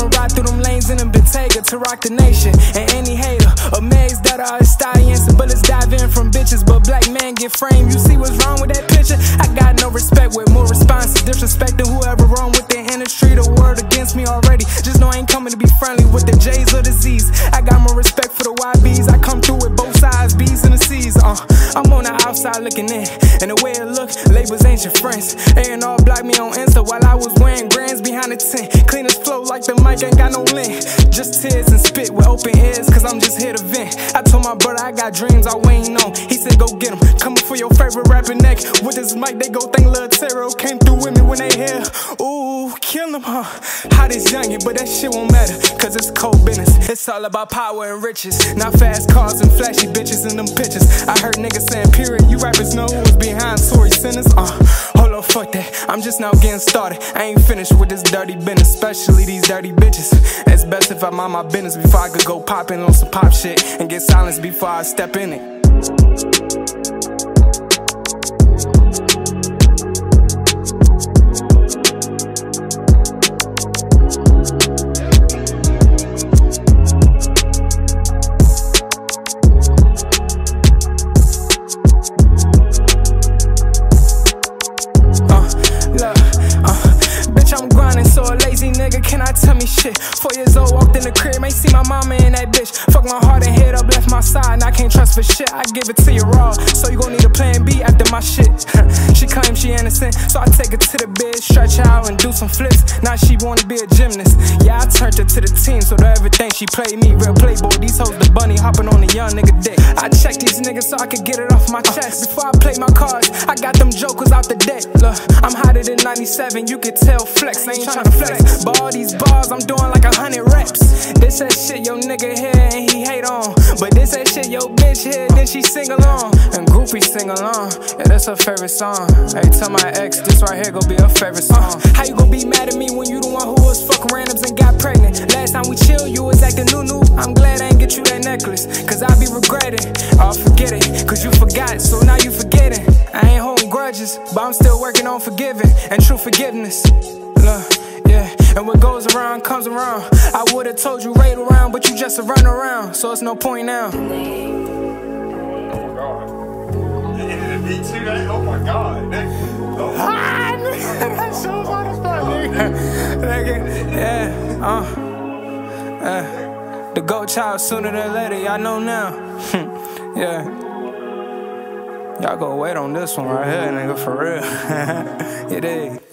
to ride through them lanes in a Bentayga to rock the nation. And black man get framed. You see what's wrong with that picture? I got no respect with more response to disrespecting whoever wrong with the industry. The word against me already. Just know I ain't coming to be friendly with the J's or the Z's. I got more respect for the YBs. I come through with both sides, B's and the C's. Uh, I'm on the outside looking in, and the way it look, labels ain't your friends. A and R blocked me on Insta while I was wearing grands behind the tent. Clean as flow like the mic ain't got no lint. Just tears open ears, cause I'm just here to vent. I told my brother I got dreams I waiting on. He said, go get them. Coming for your favorite rapper neck. With this mic, they go think Lil Tero came through with me when they hear. Ooh, kill them, huh? Hottest youngin', but that shit won't matter, cause it's cold business. It's all about power and riches. Not fast cars and flashy bitches in them pictures. I heard niggas saying, period, you rappers know who's behind Tory Sinners. Uh, fuck that. I'm just now getting started. I ain't finished with this dirty business, especially these dirty bitches. It's best if I mind my business before I could go poppin' on some pop shit and get silence before I step in it. Mama in that bitch. Fuck my heart and head up, left my side, and I can't trust for shit. I give it to you raw, so you gon' need a plan B after my shit. she claims she innocent, so I take her to the bed, stretch out and do some flips. Now she wanna be a gymnast. Yeah, I turned her to the team, so that everything she played me, real playboy. These hoes the bunny hopping on a young nigga dick. I check these niggas so I could get it off my chest. Before I play my cards, I got them jokers out the deck. Look, I'm hotter than 97, you can tell flex. I ain't tryna flex, but all these bars, I'm doing like a hundred reps. This that shit your nigga hear and he hate on. But this that shit your bitch hear, then she sing along. And groupies sing along. Yeah, that's her favorite song. Hey, tell my ex, this right here gon' be her favorite song. Uh, how you gon' be mad at me when you the one who was fucking randoms and got pregnant? Last time we chill, you was acting new new. I'm glad I ain't get you that necklace. Cause I be regretting. I'll forget it. Cause you forgot, so now you forgetting. I ain't holding grudges, but I'm still working on forgiving and true forgiveness. Look. And what goes around comes around. I would've told you right around, but you just a run around, so it's no point now. Oh my god. Oh. Ah, that show's on the spot, nigga. yeah, uh, uh, the goat child sooner than later, y'all know now. yeah. Y'all go wait on this one right here, nigga, for real. it is.